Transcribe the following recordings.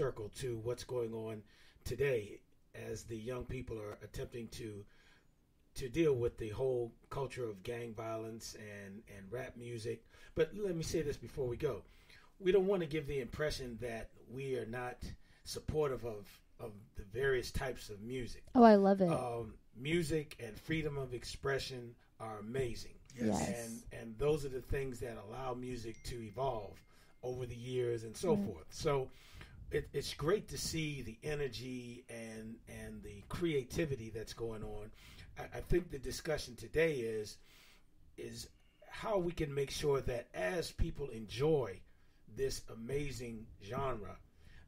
circle to what's going on today as the young people are attempting to to deal with the whole culture of gang violence and and rap music. But let me say this before we go. We don't want to give the impression that we are not supportive of of the various types of music. Oh, I love it. Um, music and freedom of expression are amazing. Yes. And and those are the things that allow music to evolve over the years and so Right. forth. So it, it's great to see the energy and and the creativity that's going on. I, I think the discussion today is is how we can make sure that as people enjoy this amazing genre,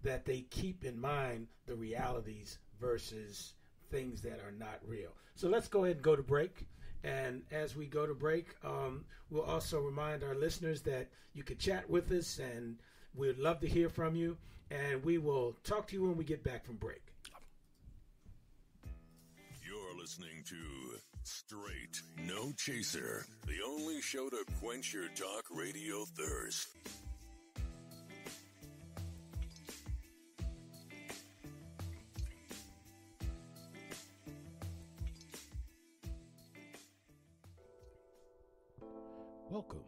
that they keep in mind the realities versus things that are not real. So let's go ahead and go to break. And as we go to break, um, we'll also remind our listeners that you can chat with us, and we'd love to hear from you. And we will talk to you when we get back from break. You're listening to Straight No Chaser, the only show to quench your talk radio thirst. Welcome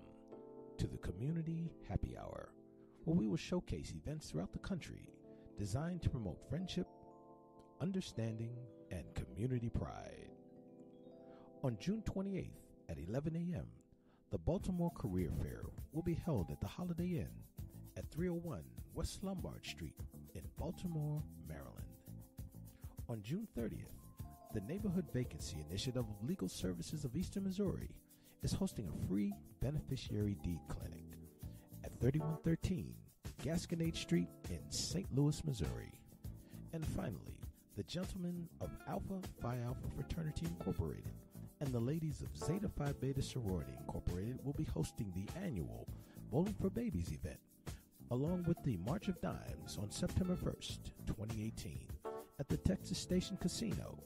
to the Community Happy Hour, where we will showcase events throughout the country designed to promote friendship, understanding, and community pride. On June 28th at 11 a.m., the Baltimore Career Fair will be held at the Holiday Inn at 301 West Lombard Street in Baltimore, Maryland. On June 30th, the Neighborhood Vacancy Initiative of Legal Services of Eastern Missouri is hosting a free beneficiary deed clinic 3113 Gasconade Street in St. Louis, Missouri. And finally, the gentlemen of Alpha Phi Alpha Fraternity Incorporated and the ladies of Zeta Phi Beta Sorority Incorporated will be hosting the annual Bowling for Babies event, along with the March of Dimes on September 1st, 2018, at the Texas Station Casino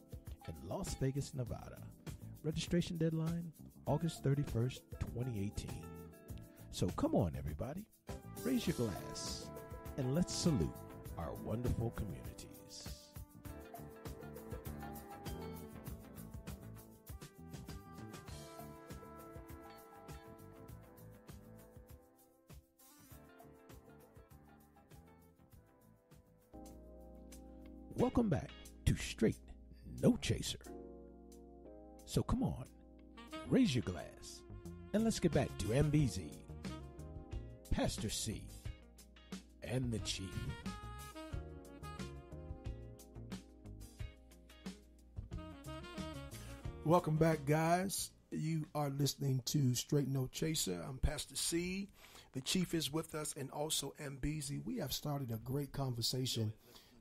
in Las Vegas, Nevada. Registration deadline August 31st, 2018. So come on, everybody, raise your glass and let's salute our wonderful communities. Welcome back to Straight No Chaser. So come on, raise your glass, and let's get back to MBZ, Pastor C, and the Chief. Welcome back, guys. You are listening to Straight No Chaser. I'm Pastor C. The Chief is with us, and also MBZ. We have started a great conversation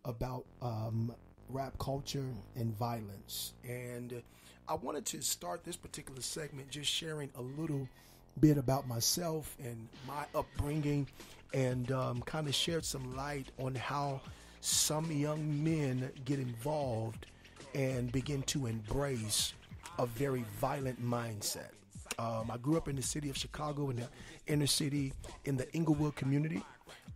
about um, rap culture and violence. And I wanted to start this particular segment just sharing a little bit about myself and my upbringing and um, kind of shared some light on how some young men get involved and begin to embrace a very violent mindset. Um, I grew up in the city of Chicago, in the inner city, in the Englewood community.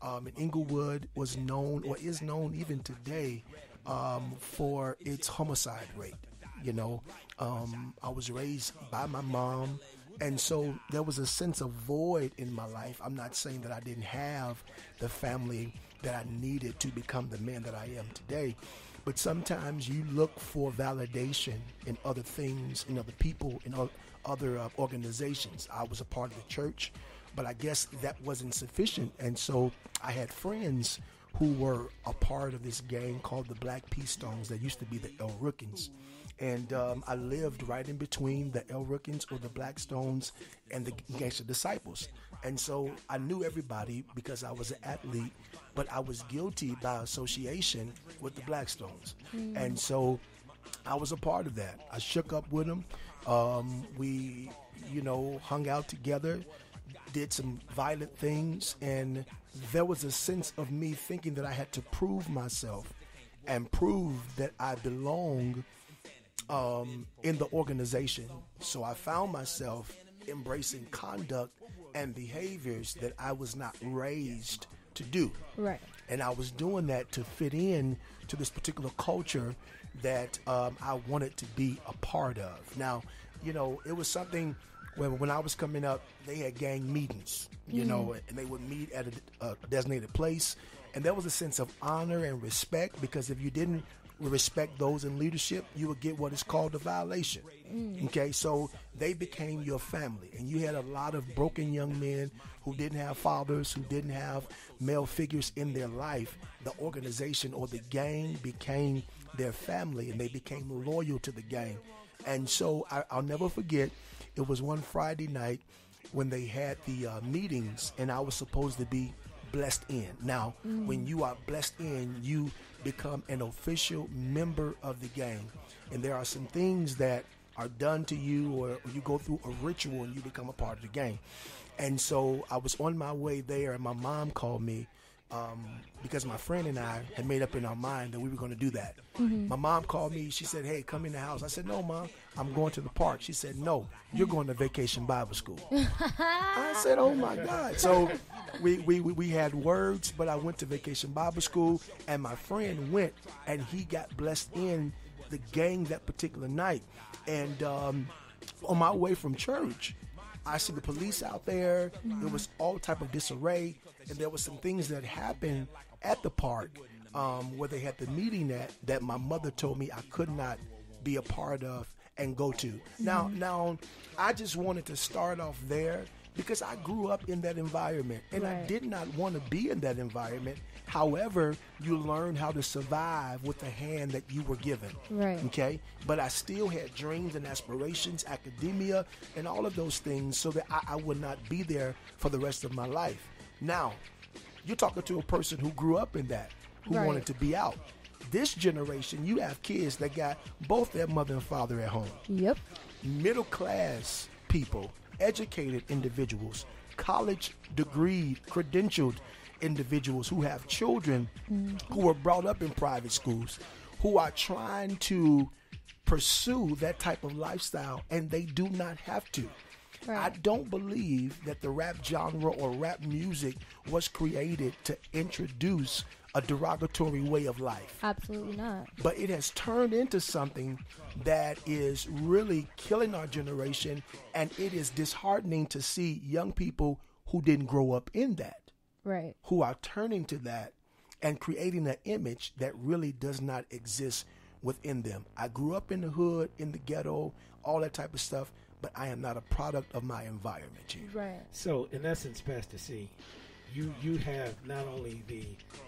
Um, and Englewood was known, or is known even today, um, for its homicide rate. You know, um, I was raised by my mom, and so there was a sense of void in my life. I'm not saying that I didn't have the family that I needed to become the man that I am today. But sometimes you look for validation in other things, in other people, in other uh, organizations. I was a part of the church, but I guess that wasn't sufficient. And so I had friends who were a part of this gang called the Black Peace Stones that used to be the El Rukns. And um, I lived right in between the El Rukns or the Blackstones and the Gangster Disciples. And so I knew everybody because I was an athlete, but I was guilty by association with the black Blackstones. And so I was a part of that. I shook up with them. Um, we, you know, hung out together, did some violent things, and there was a sense of me thinking that I had to prove myself and prove that I belong um, in the organization. So I found myself embracing conduct and behaviors that I was not raised to do. Right. and I was doing that to fit in to this particular culture that um, I wanted to be a part of. Now, you know, it was something when when I was coming up, they had gang meetings, you mm-hmm. know, and they would meet at a, a designated place, and there was a sense of honor and respect because if you didn't respect those in leadership, you would get what is called a violation. Mm. Okay, so they became your family, and you had a lot of broken young men who didn't have fathers, who didn't have male figures in their life. The organization or the gang became their family, and they became loyal to the gang. And so I, I'll never forget. It was one Friday night when they had the uh, meetings, and I was supposed to be blessed in. Now, when you are blessed in, you become an official member of the gang. And there are some things that are done to you, or, or you go through a ritual and you become a part of the gang. And so I was on my way there, and my mom called me um, because my friend and I had made up in our mind that we were going to do that. My mom called me. She said, "Hey, come in the house." I said, "No, mom, I'm going to the park." She said, "No, you're going to Vacation Bible School." I said, "Oh my God!" So we, we we we had words, but I went to Vacation Bible School, and my friend went, and he got blessed in the gang that particular night. And um, on my way from church, I see the police out there. There was all type of disarray, and there was some things that happened at the park um, where they had the meeting at that my mother told me I could not be a part of and go to. Now, now, I just wanted to start off there because I grew up in that environment, and I did not want to be in that environment. However, you learn how to survive with the hand that you were given. Right. Okay. But I still had dreams and aspirations, academia, and all of those things so that I, I would not be there for the rest of my life. Now, you're talking to a person who grew up in that, who Right. wanted to be out. This generation, you have kids that got both their mother and father at home Yep. middle class people, educated individuals, college degree, credentialed individuals who have children who were brought up in private schools, who are trying to pursue that type of lifestyle and they do not have to. I don't believe that the rap genre or rap music was created to introduce a derogatory way of life Absolutely not. but it has turned into something that is really killing our generation and it is disheartening to see young people who didn't grow up in that Right. who are turning to that and creating an image that really does not exist within them i grew up in the hood in the ghetto all that type of stuff but i am not a product of my environment Chief. Right. So, in essence, Pastor C, you you have not only the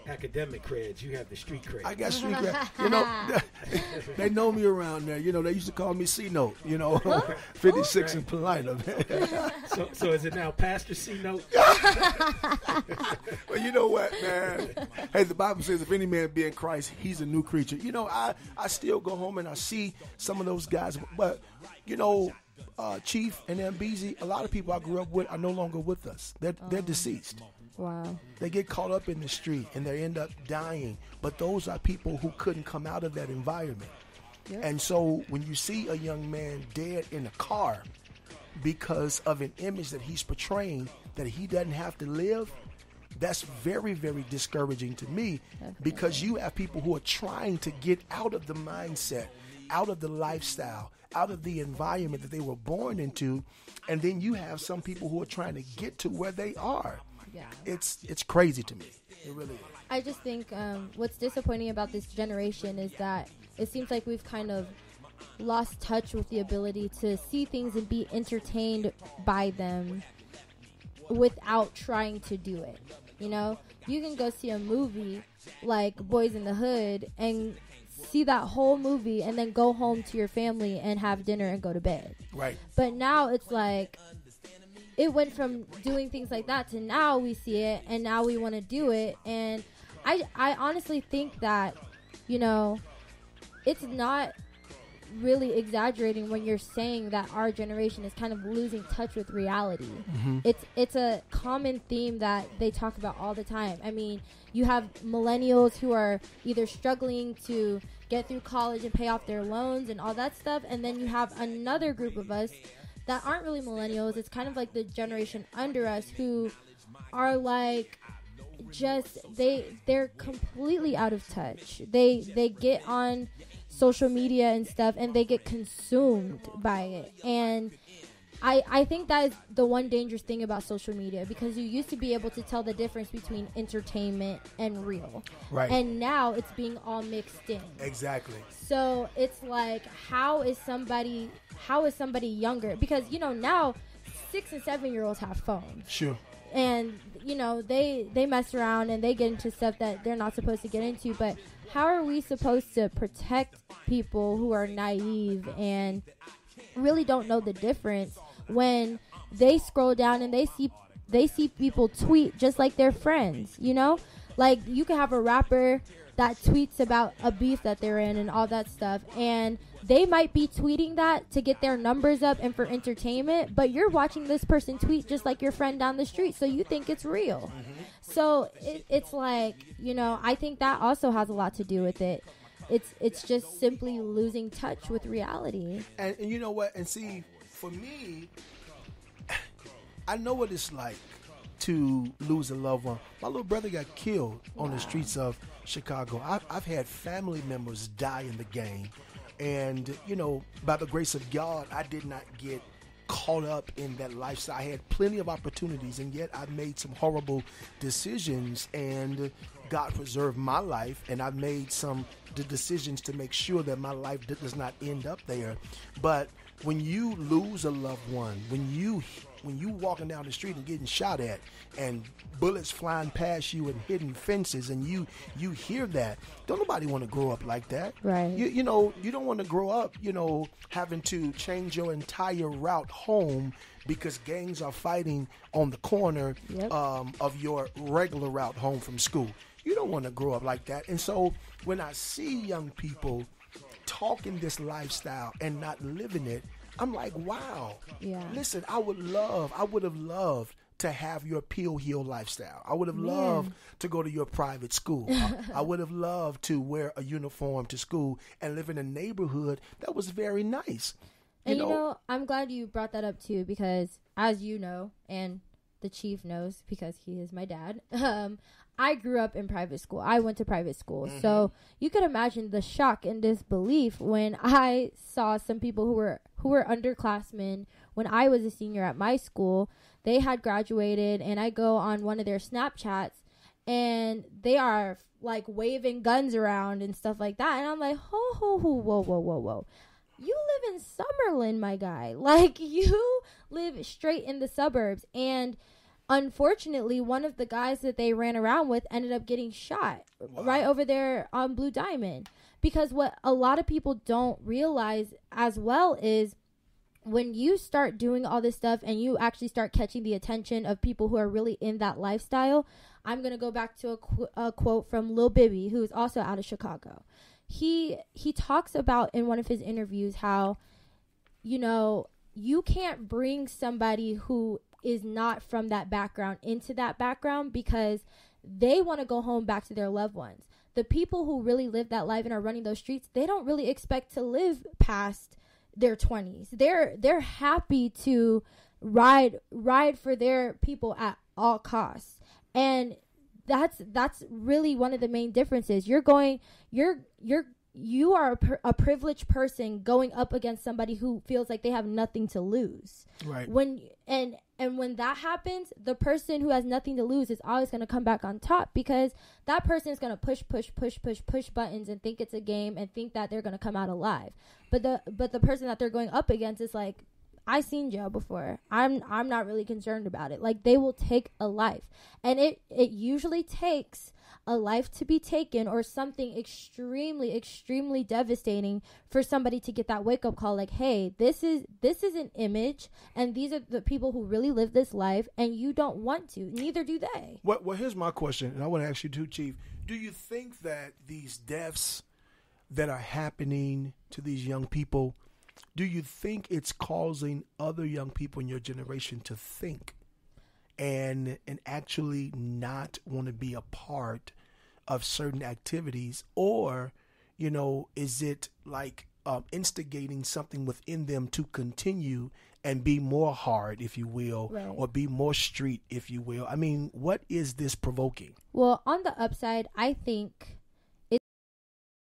academic creds, you have the street cred. I got street cred. You know, they know me around there. You know, they used to call me C Note. You know, 56 and Polina. so, so is it now Pastor C note? Well, you know what, man? Hey, the Bible says if any man be in Christ, he's a new creature. You know, I, I still go home and I see some of those guys, but you know, uh, Chief and MBZ, a lot of people I grew up with are no longer with us. They're they're deceased. Wow. They get caught up in the street and they end up dying. But those are people who couldn't come out of that environment. Yep. And so when you see a young man dead in a car because of an image that he's portraying that he doesn't have to live, that's very, very discouraging to me because you have people who are trying to get out of the mindset, out of the lifestyle, out of the environment that they were born into, and then you have some people who are trying to get to where they are. Yeah. It's it's crazy to me. It really is. I just think um, what's disappointing about this generation is that it seems like we've kind of lost touch with the ability to see things and be entertained by them without trying to do it. You know, you can go see a movie like Boyz n the Hood and see that whole movie and then go home to your family and have dinner and go to bed. Right. But now it's like it went from doing things like that to now we see it and now we want to do it and I I honestly think that you know it's not really exaggerating when you're saying that our generation is kind of losing touch with reality. Mm-hmm. It's it's a common theme that they talk about all the time. I mean, you have millennials who are either struggling to get through college and pay off their loans and all that stuff, and then you have another group of us that aren't really millennials. It's kind of like the generation under us who are like just they they're completely out of touch. They they get on social media and stuff and they get consumed by it. And I, I think that is the one dangerous thing about social media because you used to be able to tell the difference between entertainment and real. Right. And now it's being all mixed in. Exactly. So it's like how is somebody how is somebody younger? Because you know now six and seven year olds have phones Sure. and you know they they mess around and they get into stuff that they're not supposed to get into but how are we supposed to protect people who are naive and really don't know the difference when they scroll down and they see they see people tweet just like their friends you know? Like you can have a rapper that tweets about a beef that they're in and all that stuff and they might be tweeting that to get their numbers up and for entertainment but you're watching this person tweet just like your friend down the street so you think it's real. Mm-hmm. So it, it's like you know i think that also has a lot to do with it. It's it's just simply losing touch with reality. And, and you know what? And see, for me, I know what it's like to lose a loved one. My little brother got killed on the streets of Chicago. I've, I've had family members die in the game. And, you know, by the grace of God, I did not get caught up in that lifestyle. I had plenty of opportunities, and yet I made some horrible decisions, and God preserved my life, and I've made some d- decisions to make sure that my life d- does not end up there. But when you lose a loved one, when you when you walking down the street and getting shot at, and bullets flying past you and hitting fences, and you you hear that, don't nobody want to grow up like that, Right. You, you know, you don't want to grow up, you know, having to change your entire route home because gangs are fighting on the corner Yep. um, of your regular route home from school. You don't want to grow up like that. And so when I see young people talking this lifestyle and not living it, I'm like, wow. Yeah. Listen, I would love, I would have loved to have your Peel heel lifestyle. I would have loved to go to your private school. I, I would have loved to wear a uniform to school and live in a neighborhood that was very nice. And you know, I'm glad you brought that up too because as you know, and the chief knows because he is my dad. Um, I grew up in private school. I went to private school. Mm-hmm. So you could imagine the shock and disbelief when I saw some people who were who were underclassmen when I was a senior at my school. They had graduated and I go on one of their Snapchats and they are like waving guns around and stuff like that. And I'm like, ho ho ho, whoa, whoa, whoa, whoa you live in Summerlin, my guy. Like you live straight in the suburbs and unfortunately one of the guys that they ran around with ended up getting shot right over there on Blue Diamond. Because what a lot of people don't realize as well is when you start doing all this stuff and you actually start catching the attention of people who are really in that lifestyle, I'm going to go back to a, qu- a quote from Lil Bibby, who is also out of Chicago. He he talks about in one of his interviews how you know, you can't bring somebody who is not from that background into that background because they want to go home back to their loved ones. The people who really live that life and are running those streets, they don't really expect to live past their 20s. They're they're happy to ride ride for their people at all costs. And that's that's really one of the main differences. You're going you're you're you are a, per, a privileged person going up against somebody who feels like they have nothing to lose. Right. When and and when that happens, the person who has nothing to lose is always going to come back on top because that person is going to push push push push push buttons and think it's a game and think that they're going to come out alive. But the but the person that they're going up against is like I seen jail before. I'm I'm not really concerned about it. Like they will take a life. And it it usually takes a life to be taken or something extremely extremely devastating for somebody to get that wake up call like hey this is this is an image and these are the people who really live this life and you don't want to neither do they Well, well, here's my question, and I want to ask you too, Chief. Do you think that these deaths that are happening to these young people, do you think it's causing other young people in your generation to think and and actually not want to be a part of certain activities, or you know, is it like um, instigating something within them to continue and be more hard, if you will, Right. or be more street, if you will. I mean, what is this provoking? Well, on the upside, I think